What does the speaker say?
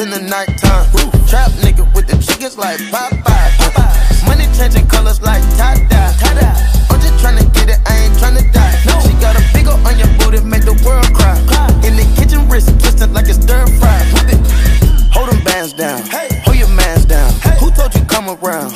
in the nighttime. Woo. Trap nigga with the chickens like Popeye. Popeye. Money changing colors like tie dye. I'm just trying to get it, I ain't trying to die. No. She got a big ol' onion booty, make the world cry. cry. In the kitchen, wrist twisted like it's stir fry. Hold them bands down, hey. hold your mans down. Hey. Who told you come around?